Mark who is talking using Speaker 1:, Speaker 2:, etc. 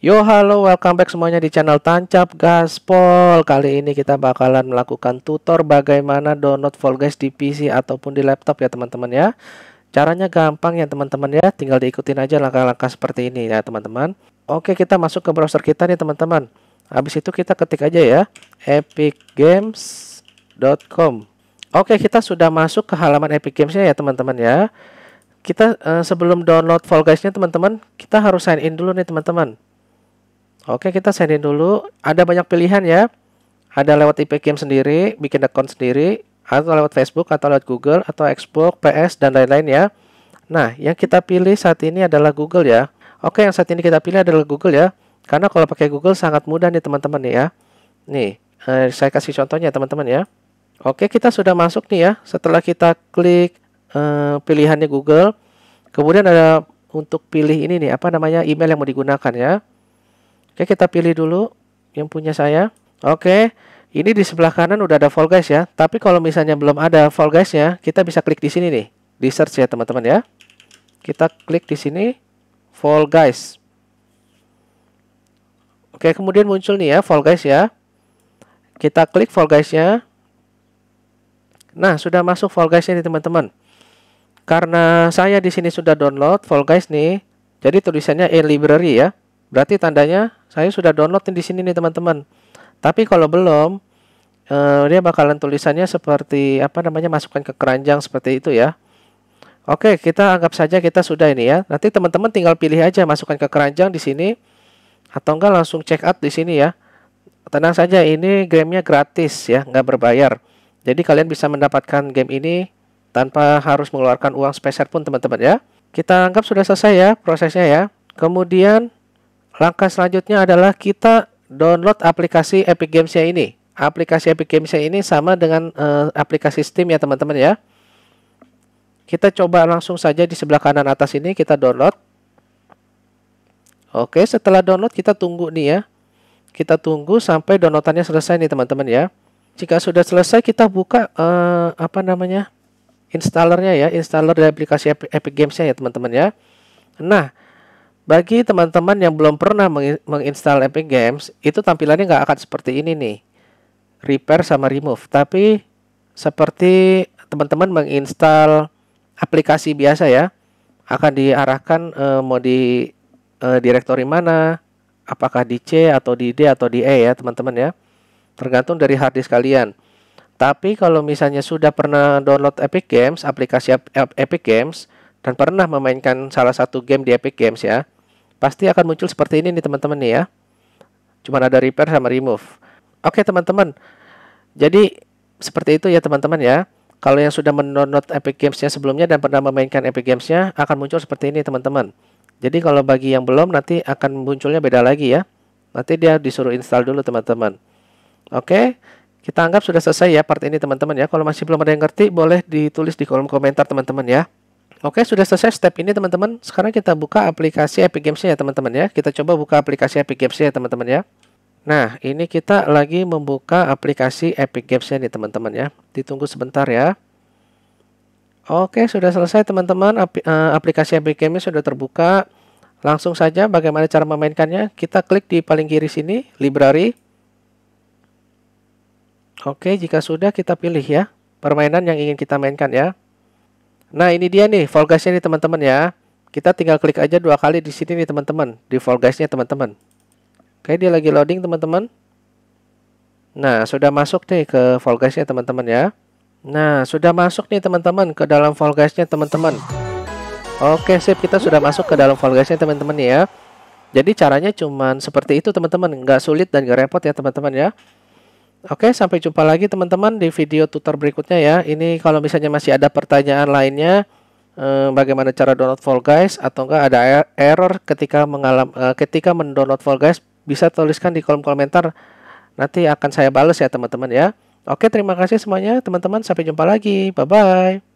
Speaker 1: Yo halo welcome back semuanya di channel Tancap Gaspol. Kali ini kita bakalan melakukan tutor bagaimana download Fall Guys di PC ataupun di laptop ya teman-teman ya. Caranya gampang ya teman-teman ya. Tinggal diikutin aja langkah-langkah seperti ini ya teman-teman. Oke kita masuk ke browser kita nih teman-teman. Habis itu kita ketik aja ya epicgames.com Oke kita sudah masuk ke halaman Epic Games-nya ya teman-teman ya. Kita uh, sebelum download Fall Guys-nya teman-teman, kita harus sign in dulu nih teman-teman. Oke, kita sign in dulu. Ada banyak pilihan ya. Ada lewat IP Game sendiri, bikin account sendiri, atau lewat Facebook, atau lewat Google, atau Xbox, PS, dan lain-lain ya. Nah, yang kita pilih saat ini adalah Google ya. Oke, yang saat ini kita pilih adalah Google ya. Karena kalau pakai Google sangat mudah nih teman-teman nih ya. Nih, eh, saya kasih contohnya teman-teman ya. Oke, kita sudah masuk nih ya. Setelah kita klik eh, pilihannya Google, kemudian ada untuk pilih ini nih, apa namanya email yang mau digunakan ya. Oke, kita pilih dulu yang punya saya. Oke, ini di sebelah kanan udah ada Fall Guys ya. Tapi kalau misalnya belum ada Fall Guys-nya, kita bisa klik di sini nih. Di search ya teman-teman ya. Kita klik di sini Fall Guys. Oke, kemudian muncul nih ya Fall Guys ya. Kita klik Fall Guys-nya. Nah, sudah masuk Fall Guys-nya nih teman-teman. Karena saya di sini sudah download Fall Guys nih. Jadi tulisannya in library ya. Berarti tandanya saya sudah download di sini nih teman-teman. Tapi kalau belum, uh, dia bakalan tulisannya seperti apa namanya masukkan ke keranjang seperti itu ya. Oke, kita anggap saja kita sudah ini ya. Nanti teman-teman tinggal pilih aja masukkan ke keranjang di sini atau enggak langsung check out di sini ya. Tenang saja, ini gamenya gratis ya, nggak berbayar. Jadi kalian bisa mendapatkan game ini tanpa harus mengeluarkan uang spesial pun teman-teman ya. Kita anggap sudah selesai ya prosesnya ya. Kemudian Langkah selanjutnya adalah kita download aplikasi Epic Games-nya ini. Aplikasi Epic Games-nya ini sama dengan uh, aplikasi Steam ya teman-teman ya. Kita coba langsung saja di sebelah kanan atas ini kita download. Oke, setelah download kita tunggu nih ya. Kita tunggu sampai downloadannya selesai nih teman-teman ya. Jika sudah selesai kita buka uh, apa namanya? installernya ya, installer dari aplikasi Epic Games-nya ya teman-teman ya. Nah, bagi teman-teman yang belum pernah menginstal Epic Games, itu tampilannya nggak akan seperti ini nih. Repair sama remove. Tapi seperti teman-teman menginstal aplikasi biasa ya, akan diarahkan e, mau di e, direktori mana, apakah di C atau di D atau di E ya teman-teman ya. Tergantung dari hard disk kalian. Tapi kalau misalnya sudah pernah download Epic Games, aplikasi Epic Games, dan pernah memainkan salah satu game di Epic Games ya, pasti akan muncul seperti ini nih teman-teman nih ya. Cuman ada repair sama remove. Oke teman-teman. Jadi seperti itu ya teman-teman ya. Kalau yang sudah mendownload Epic Games-nya sebelumnya dan pernah memainkan Epic Games-nya akan muncul seperti ini teman-teman. Jadi kalau bagi yang belum nanti akan munculnya beda lagi ya. Nanti dia disuruh install dulu teman-teman. Oke, kita anggap sudah selesai ya part ini teman-teman ya. Kalau masih belum ada yang ngerti boleh ditulis di kolom komentar teman-teman ya. Oke, sudah selesai step ini teman-teman. Sekarang kita buka aplikasi Epic Games ya teman-teman ya. Kita coba buka aplikasi Epic Games ya teman-teman ya. Nah, ini kita lagi membuka aplikasi Epic Games ya nih teman-teman ya. Ditunggu sebentar ya. Oke, sudah selesai teman-teman. Eh, aplikasi Epic Games sudah terbuka. Langsung saja bagaimana cara memainkannya. Kita klik di paling kiri sini, library. Oke, jika sudah kita pilih ya permainan yang ingin kita mainkan ya. Nah, ini dia nih Fall Guys-nya nih teman-teman ya. Kita tinggal klik aja dua kali di sini nih teman-teman, di Fall Guys-nya teman-teman. Oke, dia lagi loading teman-teman. Nah, sudah masuk nih ke Fall Guys-nya teman-teman ya. Nah, sudah masuk nih teman-teman ke dalam Fall Guys-nya teman-teman. Oke, sip, kita sudah masuk ke dalam Fall Guys-nya teman-teman ya. Jadi caranya cuman seperti itu teman-teman, nggak sulit dan nggak repot ya teman-teman ya. Oke, sampai jumpa lagi teman-teman di video tutor berikutnya ya. Ini kalau misalnya masih ada pertanyaan lainnya, eh, bagaimana cara download Fall Guys atau enggak ada er-, error ketika mengalam eh, ketika mendownload Fall Guys, bisa tuliskan di kolom komentar. Nanti akan saya balas ya teman-teman ya. Oke, terima kasih semuanya teman-teman. Sampai jumpa lagi. Bye bye.